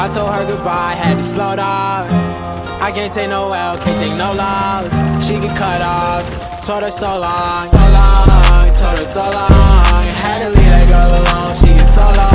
I told her goodbye, had to float off. I can't take no L, can't take no loss. She get cut off. Told her so long, so long. Told her so long. Had to leave that girl alone. She get so lost.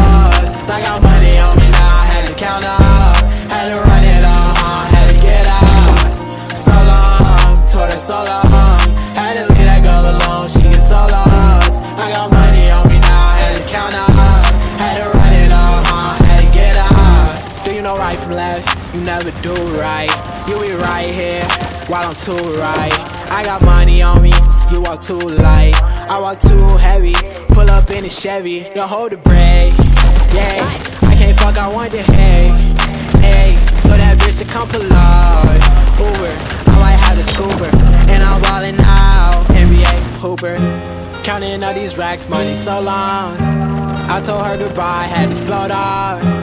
Left? You never do right. You be right here while I'm too right. I got money on me, you walk too light. I walk too heavy, pull up in a Chevy. You hold the brake, yeah. I can't fuck, I want the hey, hey. So that bitch to come collide. Uber, I might have the scooper, and I'm ballin' out. NBA Hooper, counting all these racks, money so long. I told her goodbye, had to float off.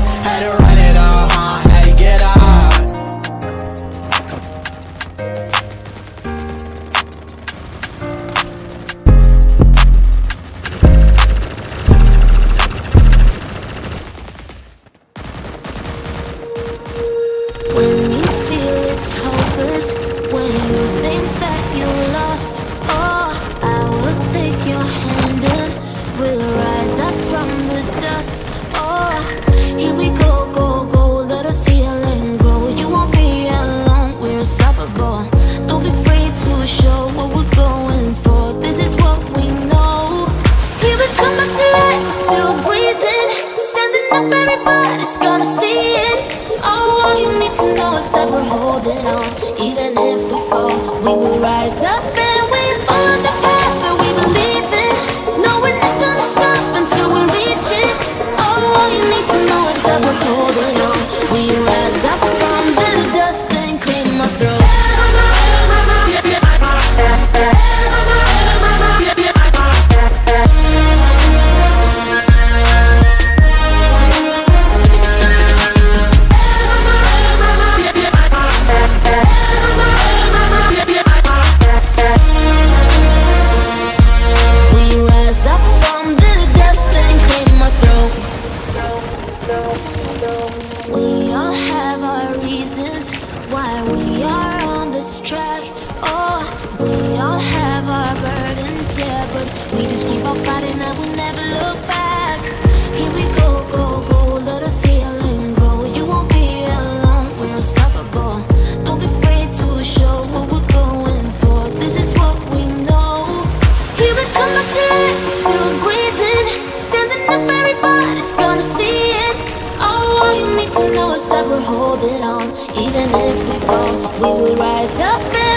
Still breathing. Standing up, everybody's gonna see it. Oh, all you need to know is that we're holding on. Even if we fall, we will rise up and we follow the path that we believe in. No, we're not gonna stop until we reach it. Oh, all you need to know is that we're holding on. Will rise up